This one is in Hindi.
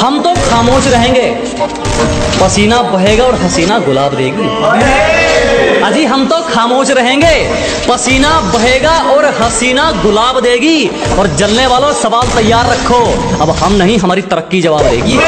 हम तो खामोश रहेंगे। पसीना बहेगा और हसीना गुलाब देगी। अजी, हम तो खामोश रहेंगे। पसीना बहेगा और हसीना गुलाब देगी। और जलने वालों सवाल तैयार रखो। अब हम नहीं, हमारी तरक्की जवाब देगी।